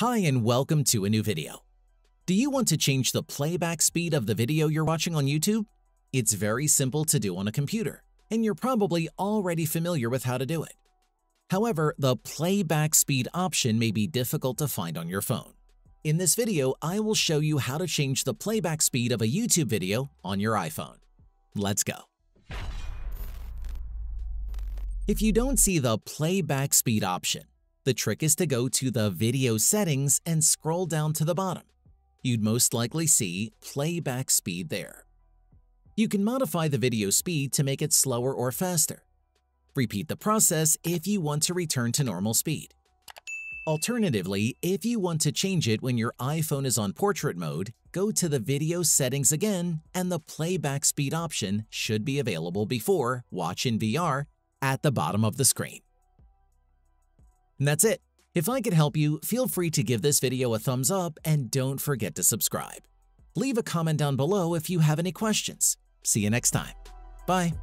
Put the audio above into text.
Hi and welcome to a new video. Do you want to change the playback speed of the video you're watching on YouTube? It's very simple to do on a computer, and you're probably already familiar with how to do it. However, the playback speed option may be difficult to find on your phone. In this video, I will show you how to change the playback speed of a YouTube video on your iPhone. Let's go. If you don't see the playback speed option, the trick is to go to the video settings and scroll down to the bottom. You'd most likely see playback speed there. You can modify the video speed to make it slower or faster. Repeat the process if you want to return to normal speed. Alternatively, if you want to change it when your iPhone is on portrait mode, go to the video settings again and the playback speed option should be available before Watch in VR at the bottom of the screen. And that's it. If I could help you, feel free to give this video a thumbs up and don't forget to subscribe. Leave a comment down below if you have any questions. See you next time. Bye.